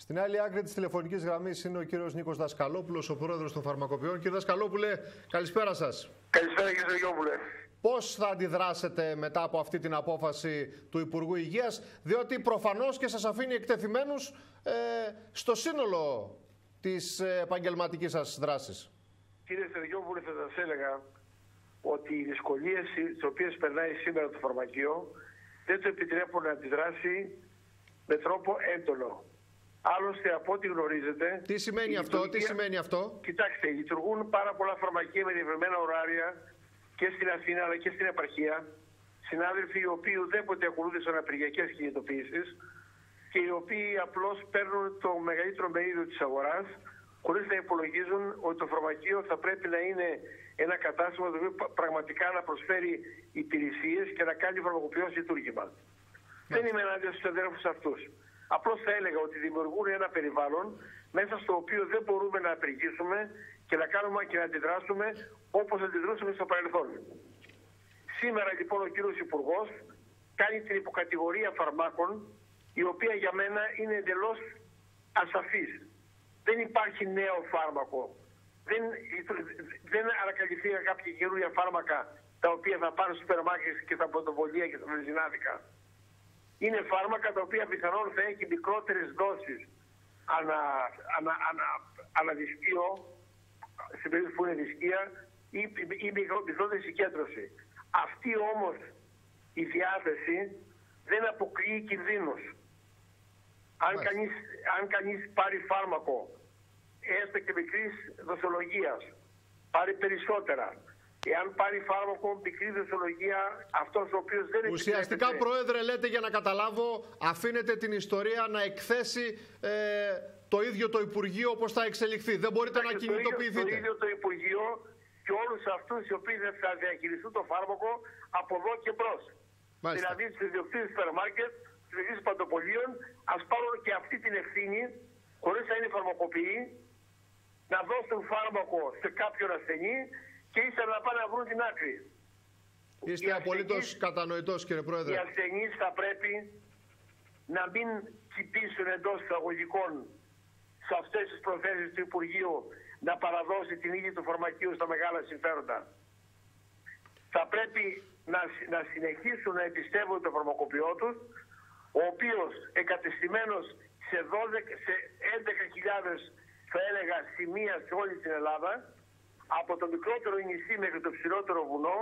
Στην άλλη άκρη της τηλεφωνικής γραμμής είναι ο κύριος Νίκος Δασκαλόπουλος, ο πρόεδρος των Φαρμακοποιών. Κύριε Δασκαλόπουλε, καλησπέρα σας. Καλησπέρα κύριε Σεργιόπουλε. Πώς θα αντιδράσετε μετά από αυτή την απόφαση του Υπουργού Υγείας, διότι προφανώς και σας αφήνει εκτεθειμένους ε, στο σύνολο της επαγγελματικής σας δράσης. Κύριε Σεργιόπουλε, θα σας έλεγα ότι οι δυσκολίες τις οποίες περνάει σήμερα το φαρμακείο δεν το επιτρέπουν να αντιδράσει με τρόπο έντονο. Άλλωστε, από ό,τι γνωρίζετε. Τι σημαίνει αυτό, τι σημαίνει αυτό; Κοιτάξτε, λειτουργούν πάρα πολλά φαρμακεία με διευρυμένα ωράρια και στην Αθήνα αλλά και στην επαρχία. Συνάδελφοι οι οποίοι ουδέποτε ακολούθησαν απεργιακέ κινητοποιήσεις και οι οποίοι απλώς παίρνουν το μεγαλύτερο μερίδιο της αγοράς χωρίς να υπολογίζουν ότι το φαρμακείο θα πρέπει να είναι ένα κατάστημα το οποίο πραγματικά να προσφέρει υπηρεσίες και να κάνει φαρμακοποιός λειτουργήμα. Δεν είμαι ενάντια στους αδέρφους αυτούς. Απλώς θα έλεγα ότι δημιουργούν ένα περιβάλλον μέσα στο οποίο δεν μπορούμε να απεργήσουμε και να κάνουμε και να αντιδράσουμε όπως αντιδρούσαμε στο παρελθόν. Σήμερα λοιπόν ο κύριος Υπουργός κάνει την υποκατηγορία φαρμάκων η οποία για μένα είναι εντελώς ασαφής. Δεν υπάρχει νέο φάρμακο. Δεν, δεν ανακαλυφθήκαν κάποια καινούργια φάρμακα τα οποία θα πάρουν στο σούπερ και στα πρωτοβολία και στα βενζινάδικα είναι φάρμακα τα οποία πιθανόν θα έχει μικρότερες δόσεις ανα, ανα, ανα, αναδυσκείο, σε περίπτωση που είναι δισκία, ή, ή μικρότερη συγκέντρωση. Αυτή όμως η διάθεση δεν αποκλείει κινδύνους. Αν κανείς, αν κανείς πάρει φάρμακο, έστω και μικρής δοσολογίας, πάρει περισσότερα, Εάν πάρει φάρμακο μικρή δοσολογία, αυτός ο οποίος δεν είναι. Ουσιαστικά, Πρόεδρε, λέτε για να καταλάβω, αφήνετε την ιστορία να εκθέσει ε, το ίδιο το Υπουργείο όπως θα εξελιχθεί. Δεν μπορείτε να κινητοποιηθείτε. Το ίδιο το Υπουργείο και όλους αυτούς οι οποίοι θα διαχειριστούν το φάρμακο από εδώ και μπρος. Δηλαδή του ιδιοκτήτες σούπερ μάρκετ, του ιδιοκτήτες παντοπολίων, ας πάρουν και αυτή την ευθύνη, χωρίς να είναι φαρμακοποιοί, να δώσουν φάρμακο σε κάποιον ασθενή και ήθελαν να πάνε να βρουν την άκρη. Είστε απολύτως κατανοητός, κύριε Πρόεδρε. Οι ασθενείς θα πρέπει να μην κοιτήσουν εντός εισαγωγικών σε αυτές τις προθέσεις του Υπουργείου να παραδώσει την ίδια του φαρμακείου στα μεγάλα συμφέροντα. Θα πρέπει να, να συνεχίσουν να εμπιστεύονται το φαρμακοποιό τους, ο οποίος εγκατεστημένο σε, 12, σε 11.000 θα έλεγα σημεία σε όλη την Ελλάδα, από το μικρότερο νησί μέχρι το ψηλότερο βουνό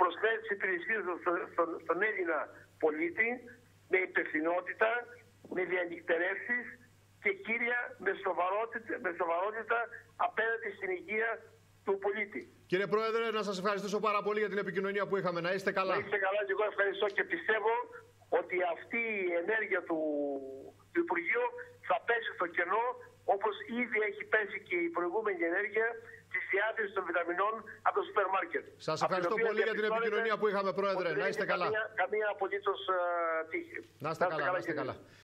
προσφέρει τι υπηρεσίε στον, στον Έλληνα πολίτη με υπευθυνότητα, με διανυκτερεύσεις και κύρια με σοβαρότητα, με σοβαρότητα απέναντι στην υγεία του πολίτη. Κύριε Πρόεδρε, να σας ευχαριστήσω πάρα πολύ για την επικοινωνία που είχαμε. Να είστε καλά. Να είστε καλά και εγώ ευχαριστώ και πιστεύω ότι αυτή η ενέργεια του, του Υπουργείου θα πέσει στο κενό όπως ήδη έχει πέσει και η προηγούμενη ενέργεια τη διάθεση των βιταμινών από το σούπερ μάρκετ. Σας ευχαριστώ πολύ για την επικοινωνία που είχαμε, Πρόεδρε. Να είστε καλά. Καμία, καμία απολύτως uh, τύχη. Να είστε, καλά, Να είστε καλά.